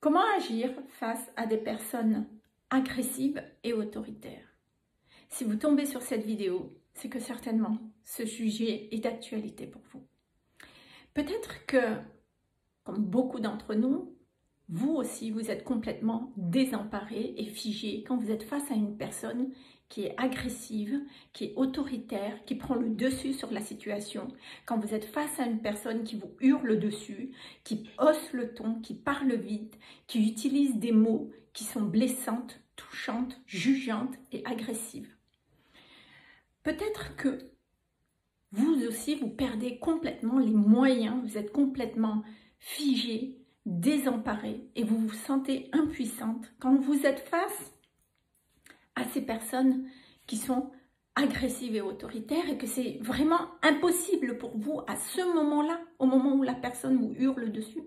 Comment agir face à des personnes agressives et autoritaires? Si vous tombez sur cette vidéo, c'est que certainement ce sujet est d'actualité pour vous. Peut-être que, comme beaucoup d'entre nous, vous aussi, vous êtes complètement désemparé et figé quand vous êtes face à une personne qui est agressive, qui est autoritaire, qui prend le dessus sur la situation, quand vous êtes face à une personne qui vous hurle dessus, qui hausse le ton, qui parle vite, qui utilise des mots qui sont blessantes, touchantes, jugeantes et agressives. Peut-être que vous aussi, vous perdez complètement les moyens, vous êtes complètement figé, désemparé et vous vous sentez impuissante quand vous êtes face à ces personnes qui sont agressives et autoritaires et que c'est vraiment impossible pour vous à ce moment-là, au moment où la personne vous hurle dessus,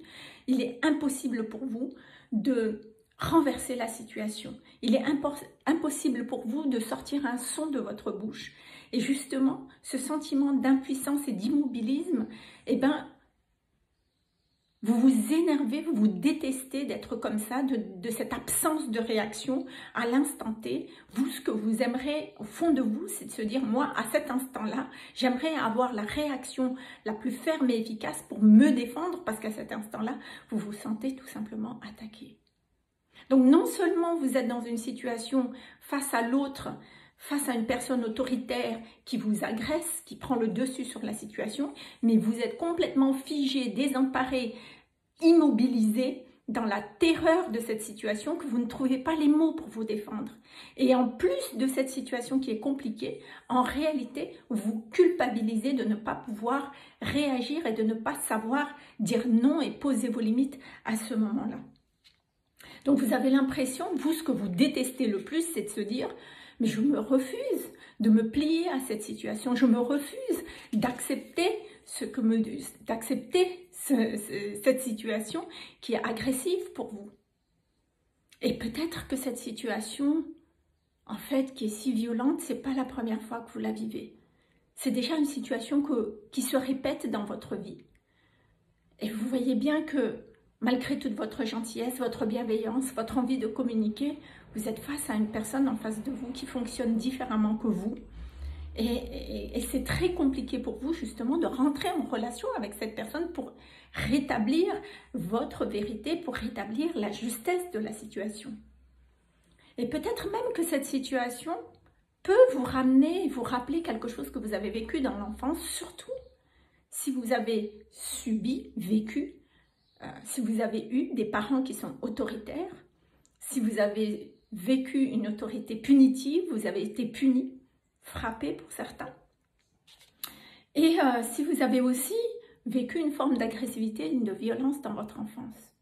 il est impossible pour vous de renverser la situation. Il est impossible pour vous de sortir un son de votre bouche. Et justement, ce sentiment d'impuissance et d'immobilisme, eh ben, vous vous énervez, vous vous détestez d'être comme ça, de, cette absence de réaction à l'instant T. Vous, ce que vous aimeriez au fond de vous, c'est de se dire, moi, à cet instant-là, j'aimerais avoir la réaction la plus ferme et efficace pour me défendre, parce qu'à cet instant-là, vous vous sentez tout simplement attaqué. Donc non seulement vous êtes dans une situation face à l'autre, face à une personne autoritaire qui vous agresse, qui prend le dessus sur la situation, mais vous êtes complètement figé, désemparé, immobilisé dans la terreur de cette situation que vous ne trouvez pas les mots pour vous défendre. Et en plus de cette situation qui est compliquée, en réalité, vous culpabilisez de ne pas pouvoir réagir et de ne pas savoir dire non et poser vos limites à ce moment-là. Donc vous avez l'impression, vous, ce que vous détestez le plus, c'est de se dire, mais je me refuse de me plier à cette situation, je me refuse d'accepter ce que me d'accepter cette situation qui est agressive pour vous. Et peut-être que cette situation, en fait, qui est si violente, c'est pas la première fois que vous la vivez. C'est déjà une situation que, qui se répète dans votre vie. Et vous voyez bien que malgré toute votre gentillesse, votre bienveillance, votre envie de communiquer, vous êtes face à une personne en face de vous qui fonctionne différemment que vous. Et, c'est très compliqué pour vous justement de rentrer en relation avec cette personne pour rétablir votre vérité, pour rétablir la justesse de la situation. Et peut-être même que cette situation peut vous ramener, vous rappeler quelque chose que vous avez vécu dans l'enfance, surtout si vous avez subi, vécu euh, si vous avez eu des parents qui sont autoritaires, si vous avez vécu une autorité punitive, vous avez été puni, frappé pour certains. Et euh, si vous avez aussi vécu une forme d'agressivité, de violence dans votre enfance.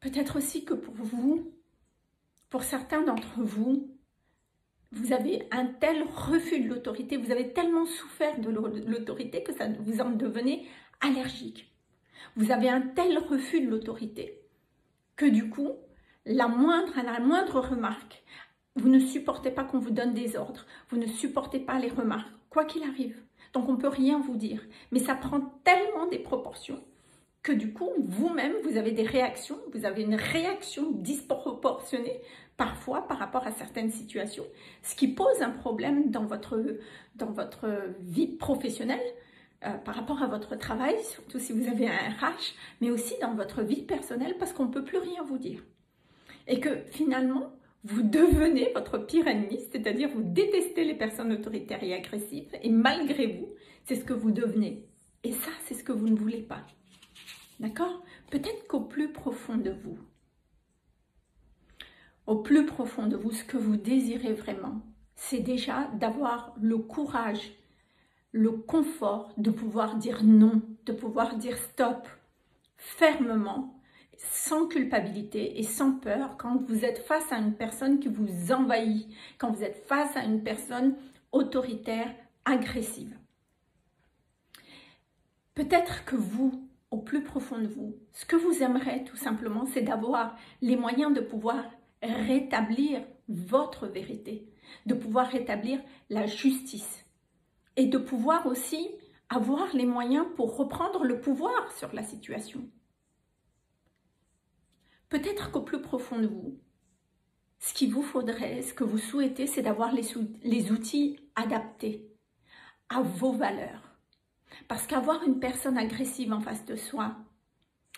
Peut-être aussi que pour vous, pour certains d'entre vous, vous avez un tel refus de l'autorité, vous avez tellement souffert de l'autorité que ça vous en devenez allergique. Vous avez un tel refus de l'autorité que du coup, la moindre, la moindre remarque, vous ne supportez pas qu'on vous donne des ordres, vous ne supportez pas les remarques, quoi qu'il arrive. Donc on ne peut rien vous dire. Mais ça prend tellement des proportions que du coup, vous-même, vous avez des réactions, vous avez une réaction disproportionnée parfois par rapport à certaines situations, ce qui pose un problème dans votre, dans votre vie professionnelle, euh, par rapport à votre travail, surtout si vous avez un RH, mais aussi dans votre vie personnelle, parce qu'on ne peut plus rien vous dire. Et que finalement, vous devenez votre pire ennemi, c'est-à-dire vous détestez les personnes autoritaires et agressives, et malgré vous, c'est ce que vous devenez. Et ça, c'est ce que vous ne voulez pas. D'accord? Peut-être qu'au plus profond de vous, au plus profond de vous, ce que vous désirez vraiment, c'est déjà d'avoir le courage, le confort de pouvoir dire non, de pouvoir dire stop fermement, sans culpabilité et sans peur quand vous êtes face à une personne qui vous envahit, quand vous êtes face à une personne autoritaire, agressive. Peut-être que vous, au plus profond de vous, ce que vous aimeriez tout simplement, c'est d'avoir les moyens de pouvoir rétablir votre vérité, de pouvoir rétablir la justice et de pouvoir aussi avoir les moyens pour reprendre le pouvoir sur la situation. Peut-être qu'au plus profond de vous, ce qu'il vous faudrait, ce que vous souhaitez, c'est d'avoir les, outils adaptés à vos valeurs. Parce qu'avoir une personne agressive en face de soi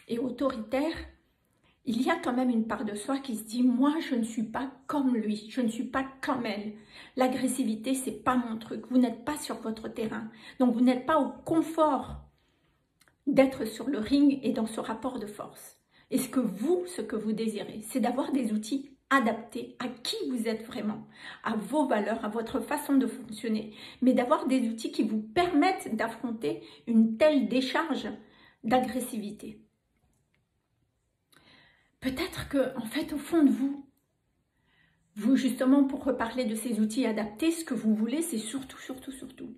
et autoritaire, il y a quand même une part de soi qui se dit moi je ne suis pas comme lui, je ne suis pas comme elle. L'agressivité c'est pas mon truc. Vous n'êtes pas sur votre terrain, donc vous n'êtes pas au confort d'être sur le ring et dans ce rapport de force. Et ce que vous, ce que vous désirez, c'est d'avoir des outils adaptés à qui vous êtes vraiment, à vos valeurs, à votre façon de fonctionner, mais d'avoir des outils qui vous permettent d'affronter une telle décharge d'agressivité? Peut-être que, en fait, au fond de vous, vous, justement, pour reparler de ces outils adaptés, ce que vous voulez, c'est surtout, surtout, surtout,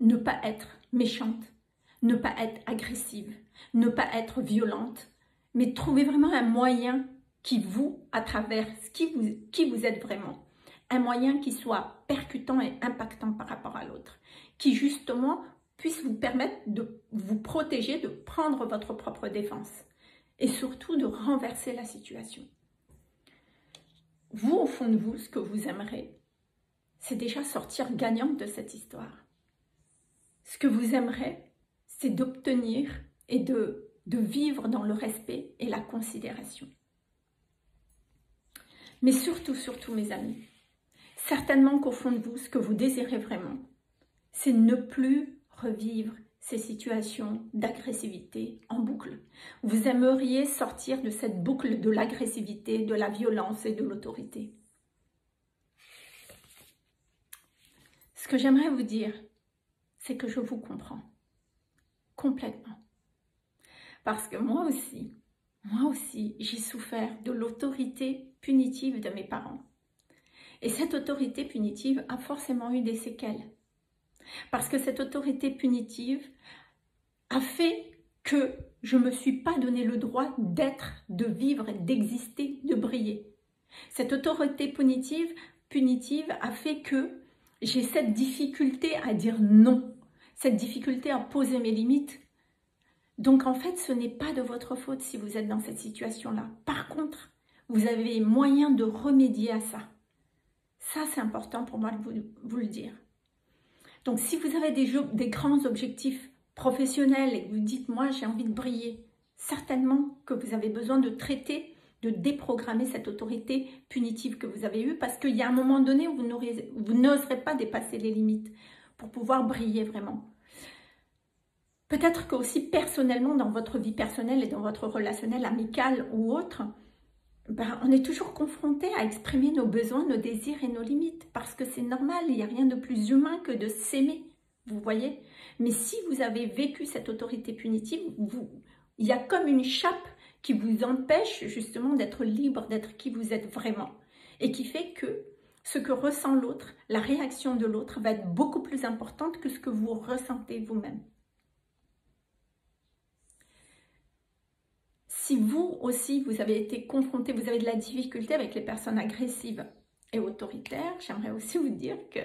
ne pas être méchante, ne pas être agressive, ne pas être violente, mais trouver vraiment un moyen qui vous, à travers qui vous, qui vous êtes vraiment, un moyen qui soit percutant et impactant par rapport à l'autre, qui justement puisse vous permettre de vous protéger, de prendre votre propre défense et surtout de renverser la situation. Vous, au fond de vous, ce que vous aimerez, c'est déjà sortir gagnante de cette histoire. Ce que vous aimerez, c'est d'obtenir et de, vivre dans le respect et la considération. Mais surtout, surtout, mes amis, certainement qu'au fond de vous, ce que vous désirez vraiment, c'est ne plus revivre ces situations d'agressivité en boucle. Vous aimeriez sortir de cette boucle de l'agressivité, de la violence et de l'autorité. Ce que j'aimerais vous dire, c'est que je vous comprends complètement. Parce que moi aussi, moi aussi, j'ai souffert de l'autorité punitive de mes parents. Et cette autorité punitive a forcément eu des séquelles. Parce que cette autorité punitive a fait que je ne me suis pas donné le droit d'être, de vivre, d'exister, de briller. Cette autorité punitive, punitive a fait que j'ai cette difficulté à dire non, cette difficulté à poser mes limites. Donc en fait, ce n'est pas de votre faute si vous êtes dans cette situation-là. Par contre, vous avez moyen de remédier à ça. Ça, c'est important pour moi de vous, vous le dire. Donc si vous avez des, grands objectifs professionnels et que vous dites moi j'ai envie de briller, certainement que vous avez besoin de traiter, de déprogrammer cette autorité punitive que vous avez eue parce qu'il y a un moment donné où vous n'oserez pas dépasser les limites pour pouvoir briller vraiment. Peut-être que aussi personnellement, dans votre vie personnelle et dans votre relationnel amical ou autre, ben, on est toujours confronté à exprimer nos besoins, nos désirs et nos limites, parce que c'est normal, il n'y a rien de plus humain que de s'aimer, vous voyez Mais si vous avez vécu cette autorité punitive, il y a comme une chape qui vous empêche justement d'être libre, d'être qui vous êtes vraiment, et qui fait que ce que ressent l'autre, la réaction de l'autre va être beaucoup plus importante que ce que vous ressentez vous-même. Si vous aussi, vous avez été confronté, vous avez de la difficulté avec les personnes agressives et autoritaires, j'aimerais aussi vous dire que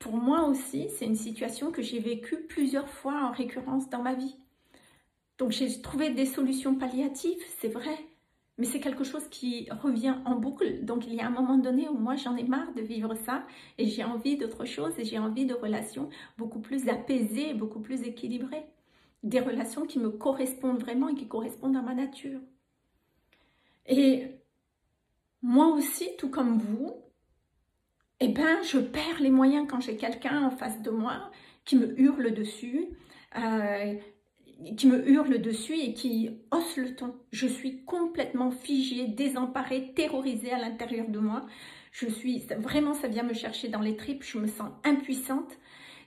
pour moi aussi, c'est une situation que j'ai vécue plusieurs fois en récurrence dans ma vie. Donc j'ai trouvé des solutions palliatives, c'est vrai, mais c'est quelque chose qui revient en boucle. Donc il y a un moment donné où moi j'en ai marre de vivre ça et j'ai envie d'autre chose et j'ai envie de relations beaucoup plus apaisées, beaucoup plus équilibrées des relations qui me correspondent vraiment et qui correspondent à ma nature. Et moi aussi, tout comme vous, eh ben, je perds les moyens quand j'ai quelqu'un en face de moi qui me hurle dessus, euh, qui me hurle dessus et qui hausse le ton. Je suis complètement figée, désemparée, terrorisée à l'intérieur de moi. Je suis vraiment, ça vient me chercher dans les tripes. Je me sens impuissante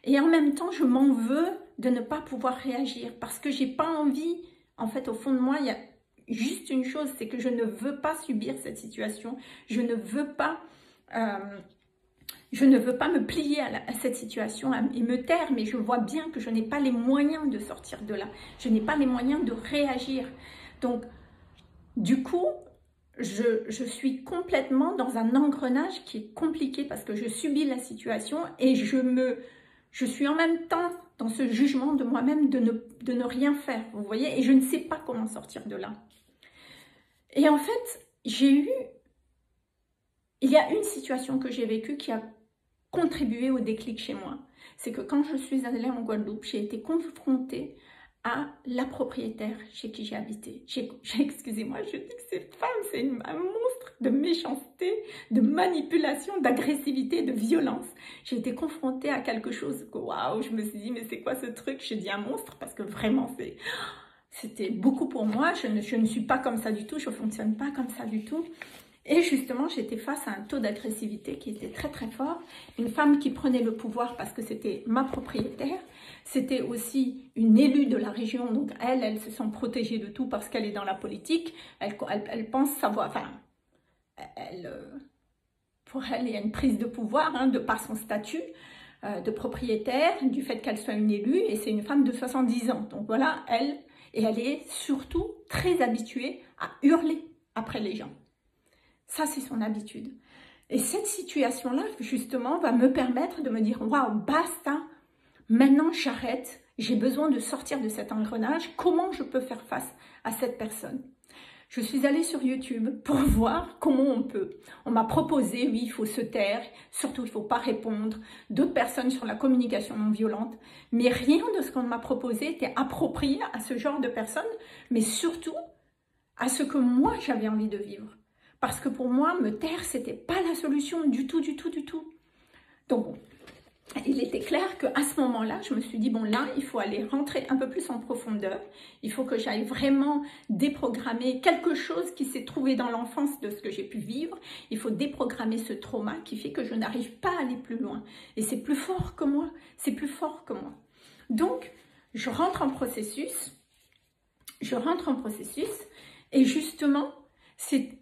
et en même temps, je m'en veux de ne pas pouvoir réagir parce que j'ai pas envie. En fait, au fond de moi, il y a juste une chose, c'est que je ne veux pas subir cette situation. Je ne veux pas, euh, je ne veux pas me plier à, cette situation et me taire, mais je vois bien que je n'ai pas les moyens de sortir de là. Je n'ai pas les moyens de réagir. Donc, du coup, je, je, suis complètement dans un engrenage qui est compliqué parce que je subis la situation et je me je suis en même temps dans ce jugement de moi-même de ne, rien faire, vous voyez, et je ne sais pas comment sortir de là. Et en fait, j'ai eu, il y a une situation que j'ai vécue qui a contribué au déclic chez moi. C'est que quand je suis allée en Guadeloupe, j'ai été confrontée à la propriétaire chez qui j'ai habité. Excusez-moi, je dis que cette femme, c'est un monstre de méchanceté, de manipulation, d'agressivité, de violence. J'ai été confrontée à quelque chose que, waouh, je me suis dit, mais c'est quoi ce truc? J'ai dit un monstre parce que vraiment, c'est... C'était beaucoup pour moi, je ne, je ne suis pas comme ça du tout, je ne fonctionne pas comme ça du tout. Et justement, j'étais face à un taux d'agressivité qui était très très fort. Une femme qui prenait le pouvoir parce que c'était ma propriétaire. C'était aussi une élue de la région. Donc elle, elle se sent protégée de tout parce qu'elle est dans la politique. Elle, pense savoir... Enfin, elle, euh, pour elle, il y a une prise de pouvoir hein, de par son statut euh, de propriétaire, du fait qu'elle soit une élue. Et c'est une femme de 70 ans. Donc voilà, elle... Et elle est surtout très habituée à hurler après les gens. Ça, c'est son habitude. Et cette situation-là, justement, va me permettre de me dire, waouh, basta, maintenant j'arrête, j'ai besoin de sortir de cet engrenage, comment je peux faire face à cette personne? Je suis allée sur YouTube pour voir comment on peut. On m'a proposé, oui, il faut se taire, surtout il ne faut pas répondre, d'autres personnes sur la communication non violente, mais rien de ce qu'on m'a proposé était approprié à ce genre de personnes, mais surtout à ce que moi j'avais envie de vivre. Parce que pour moi, me taire, c'était pas la solution du tout, du tout, du tout. Donc, il était clair qu'à ce moment-là, je me suis dit, bon là, il faut aller rentrer un peu plus en profondeur. Il faut que j'aille vraiment déprogrammer quelque chose qui s'est trouvé dans l'enfance de ce que j'ai pu vivre. Il faut déprogrammer ce trauma qui fait que je n'arrive pas à aller plus loin. Et c'est plus fort que moi. C'est plus fort que moi. Donc, je rentre en processus. Je rentre en processus. Et justement, c'est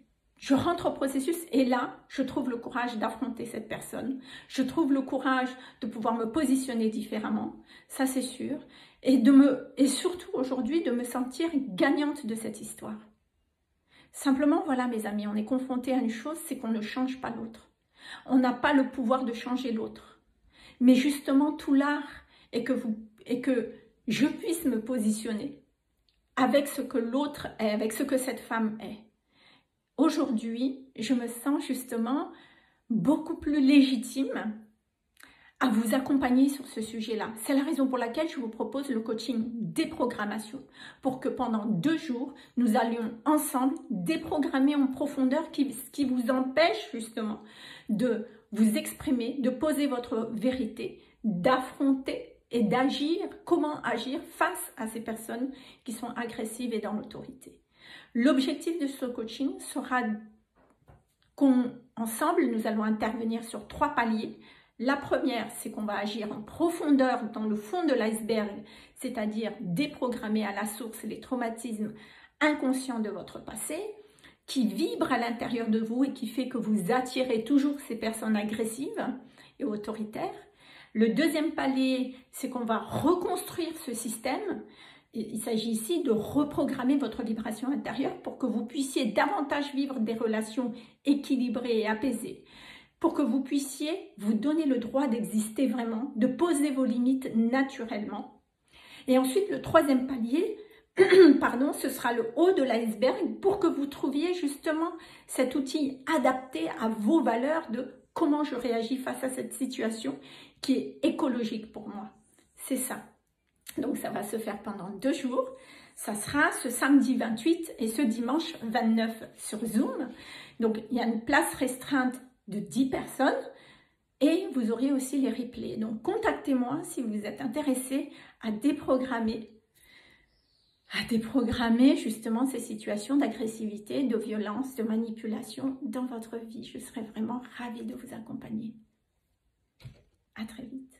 je rentre au processus et là, je trouve le courage d'affronter cette personne. Je trouve le courage de pouvoir me positionner différemment, ça c'est sûr. Et, de me, et surtout aujourd'hui, de me sentir gagnante de cette histoire. Simplement, voilà mes amis, on est confronté à une chose, c'est qu'on ne change pas l'autre. On n'a pas le pouvoir de changer l'autre. Mais justement, tout l'art est que, vous, est que je puisse me positionner avec ce que l'autre est, avec ce que cette femme est aujourd'hui, je me sens justement beaucoup plus légitime à vous accompagner sur ce sujet-là. C'est la raison pour laquelle je vous propose le coaching déprogrammation pour que pendant deux jours, nous allions ensemble déprogrammer en profondeur ce qui, vous empêche justement de vous exprimer, de poser votre vérité, d'affronter et d'agir, comment agir face à ces personnes qui sont agressives et dans l'autorité? L'objectif de ce coaching sera qu'ensemble, nous allons intervenir sur trois paliers. La première, c'est qu'on va agir en profondeur dans le fond de l'iceberg, c'est-à-dire déprogrammer à la source les traumatismes inconscients de votre passé, qui vibrent à l'intérieur de vous et qui fait que vous attirez toujours ces personnes agressives et autoritaires. Le deuxième palier, c'est qu'on va reconstruire ce système il s'agit ici de reprogrammer votre vibration intérieure pour que vous puissiez davantage vivre des relations équilibrées et apaisées, pour que vous puissiez vous donner le droit d'exister vraiment, de poser vos limites naturellement. Et ensuite, le troisième palier, pardon, ce sera le haut de l'iceberg pour que vous trouviez justement cet outil adapté à vos valeurs de comment je réagis face à cette situation qui est écologique pour moi. C'est ça. Donc ça va se faire pendant deux jours. Ça sera ce samedi 28 et ce dimanche 29 sur Zoom. Donc il y a une place restreinte de 10 personnes et vous aurez aussi les replays. Donc contactez-moi si vous êtes intéressé à déprogrammer à déprogrammer justement ces situations d'agressivité, de violence, de manipulation dans votre vie. Je serai vraiment ravie de vous accompagner. À très vite.